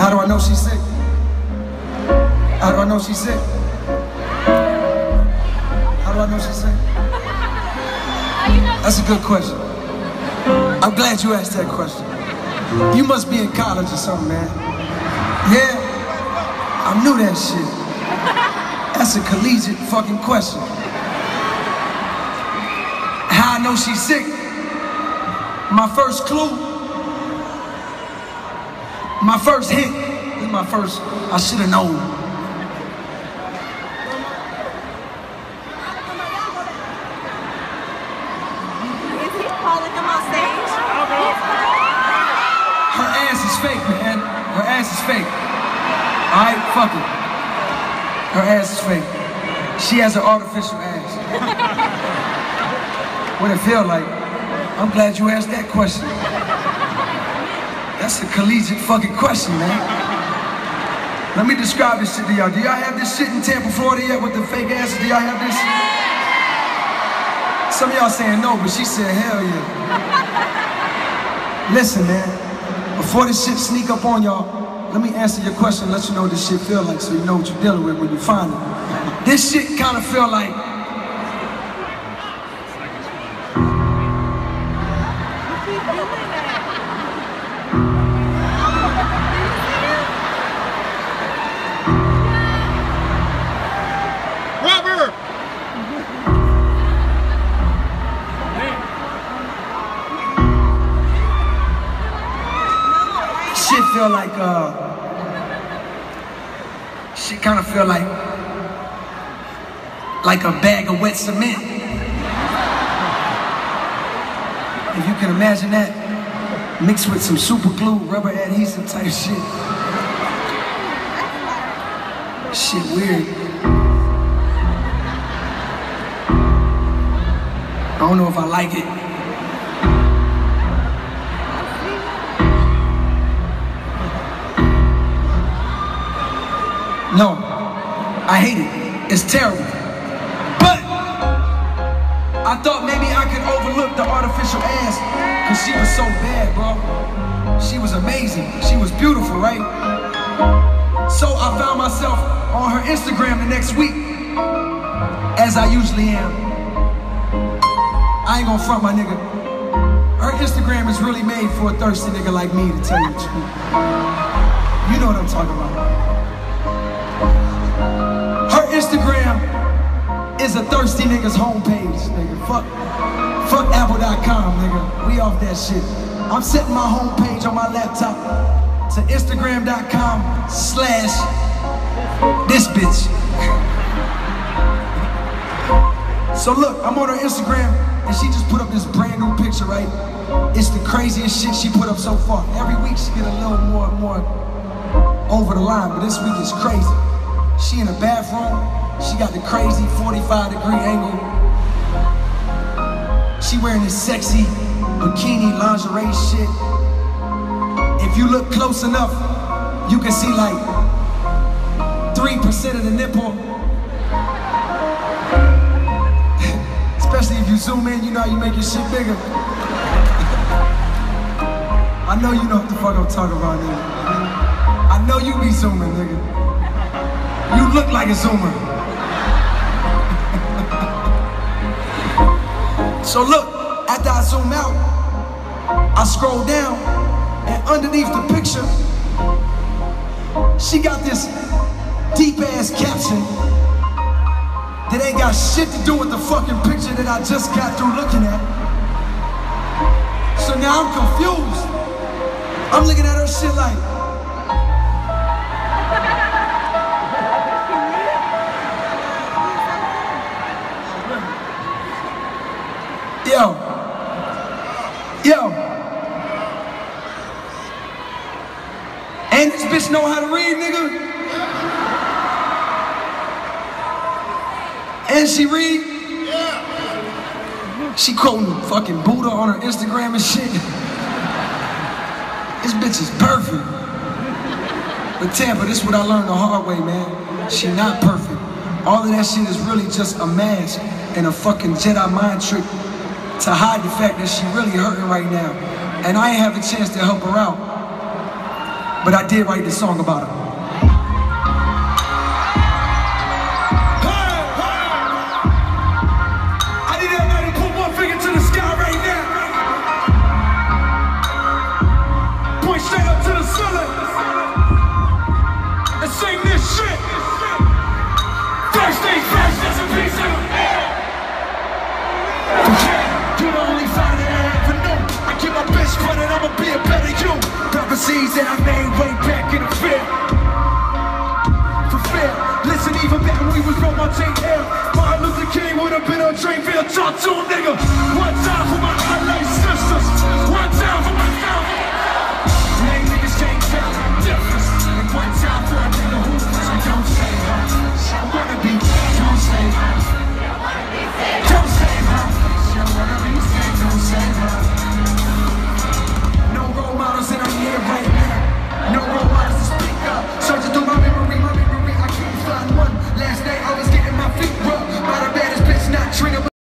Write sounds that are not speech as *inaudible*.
How do I know she's sick? How do I know she's sick? How do I know she's sick? That's a good question. I'm glad you asked that question. You must be in college or something, man. Yeah? I knew that shit. That's a collegiate fucking question. How I know she's sick? My first clue. My first hit. This is my first, I should have known. Is he calling him on stage? Her ass is fake, man. Her ass is fake. Alright, fuck it. Her ass is fake. She has an artificial ass. *laughs* what it feel like? I'm glad you asked that question. That's a collegiate fucking question, man. Let me describe this shit to y'all. Do y'all have this shit in Tampa, Florida yet with the fake asses? Do y'all have this? Some of y'all saying no, but she said hell yeah. Listen, man. Before this shit sneak up on y'all, let me answer your question, let you know what this shit feel like so you know what you're dealing with when you find it. This shit kind of feel like shit feel like uh shit kind of feel like like a bag of wet cement. If you can imagine that mixed with some super glue, rubber adhesive type shit. Shit weird. I don't know if I like it. No, I hate it. It's terrible. But I thought maybe I could overlook the artificial ass because she was so bad, bro. She was amazing. She was beautiful, right? So I found myself on her Instagram the next week, as I usually am. I ain't gonna front my nigga. Her Instagram is really made for a thirsty nigga like me, to tell you the truth. You know what I'm talking about. Is a thirsty nigga's homepage, nigga. Fuck, fuck Apple.com, nigga. We off that shit. I'm setting my homepage on my laptop to Instagram.com slash this bitch. *laughs* So look, I'm on her Instagram and she just put up this brand new picture, right? It's the craziest shit she put up so far. Every week she get a little more and more over the line, but this week is crazy. She in the bathroom, she got the crazy 45 degree angle. She wearing this sexy bikini lingerie shit. If you look close enough, you can see like 3% of the nipple. *laughs* Especially if you zoom in, you know you make your shit bigger. I know you know what the fuck I'm talking about, nigga. I know you be zooming, nigga. You look like a zoomer. So look, after I zoom out, I scroll down, and underneath the picture, she got this deep ass caption that ain't got shit to do with the fucking picture that I just got through looking at. So now I'm confused. I'm looking at her shit like, yo. And this bitch know how to read, nigga. And she read. She quoting fucking Buddha on her Instagram and shit. This bitch is perfect. But Tampa, this is what I learned the hard way, man. She not perfect. All of that shit is really just a mask and a fucking Jedi mind trick to hide the fact that she really hurting right now. And I ain't have a chance to help her out. But I did write this song about her. That I made way back in the field. For fear, listen, even back when we was broke, my tape air. Martin Luther King would have been on Trainville. Talk to him, nigga. One time for